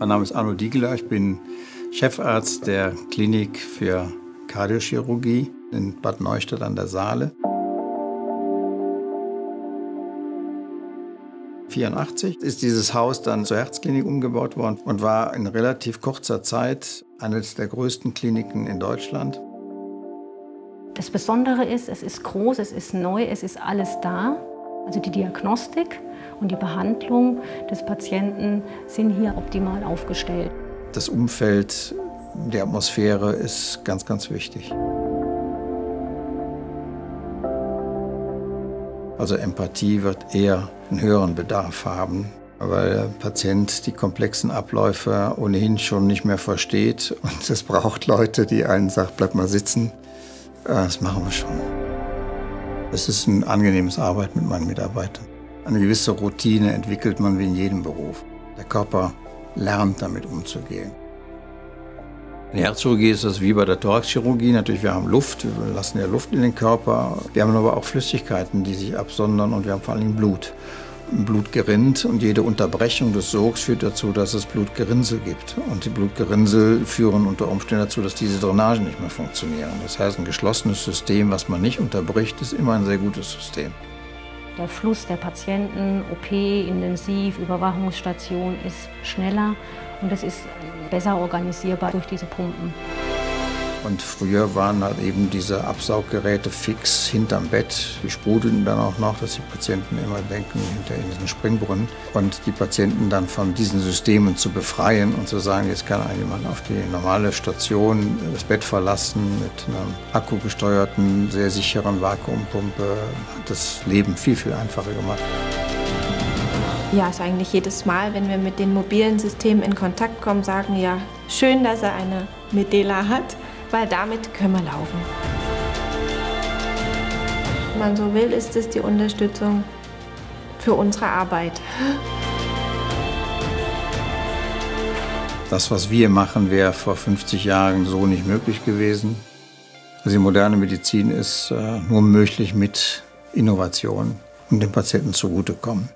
Mein Name ist Arno Diegeler, ich bin Chefarzt der Klinik für Kardiochirurgie in Bad Neustadt an der Saale. 1984 ist dieses Haus dann zur Herzklinik umgebaut worden und war in relativ kurzer Zeit eines der größten Kliniken in Deutschland. Das Besondere ist, es ist groß, es ist neu, es ist alles da. Also die Diagnostik und die Behandlung des Patienten sind hier optimal aufgestellt. Das Umfeld, die Atmosphäre ist ganz, ganz wichtig. Also Empathie wird eher einen höheren Bedarf haben, weil der Patient die komplexen Abläufe ohnehin schon nicht mehr versteht. Und es braucht Leute, die einen sagen, bleib mal sitzen. Das machen wir schon. Es ist ein angenehmes Arbeit mit meinen Mitarbeitern. Eine gewisse Routine entwickelt man wie in jedem Beruf. Der Körper lernt damit umzugehen. In der Herzchirurgie ist das wie bei der Thoraxchirurgie. Natürlich, wir haben Luft, wir lassen ja Luft in den Körper. Wir haben aber auch Flüssigkeiten, die sich absondern und wir haben vor allem Blut. Blut gerinnt und jede Unterbrechung des Sogs führt dazu, dass es Blutgerinnsel gibt. Und die Blutgerinnsel führen unter Umständen dazu, dass diese Drainagen nicht mehr funktionieren. Das heißt, ein geschlossenes System, was man nicht unterbricht, ist immer ein sehr gutes System. Der Fluss der Patienten, OP, Intensiv, Überwachungsstation ist schneller und es ist besser organisierbar durch diese Pumpen. Und früher waren halt eben diese Absauggeräte fix hinterm Bett. Die sprudelten dann auch noch, dass die Patienten immer denken, hinter in diesen Springbrunnen. Und die Patienten dann von diesen Systemen zu befreien und zu sagen, jetzt kann jemand auf die normale Station das Bett verlassen mit einer akkugesteuerten, sehr sicheren Vakuumpumpe, hat das Leben viel, viel einfacher gemacht. Ja, ist eigentlich jedes Mal, wenn wir mit den mobilen Systemen in Kontakt kommen, sagen ja, schön, dass er eine Medela hat weil damit können wir laufen. Wenn man so will, ist es die Unterstützung für unsere Arbeit. Das, was wir machen, wäre vor 50 Jahren so nicht möglich gewesen. Also die moderne Medizin ist äh, nur möglich mit Innovation und dem Patienten zugutekommen.